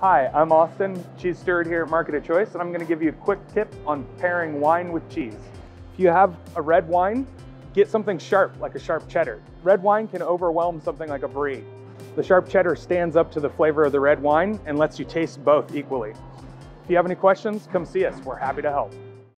Hi, I'm Austin, cheese steward here at Market of Choice, and I'm gonna give you a quick tip on pairing wine with cheese. If you have a red wine, get something sharp, like a sharp cheddar. Red wine can overwhelm something like a brie. The sharp cheddar stands up to the flavor of the red wine and lets you taste both equally. If you have any questions, come see us. We're happy to help.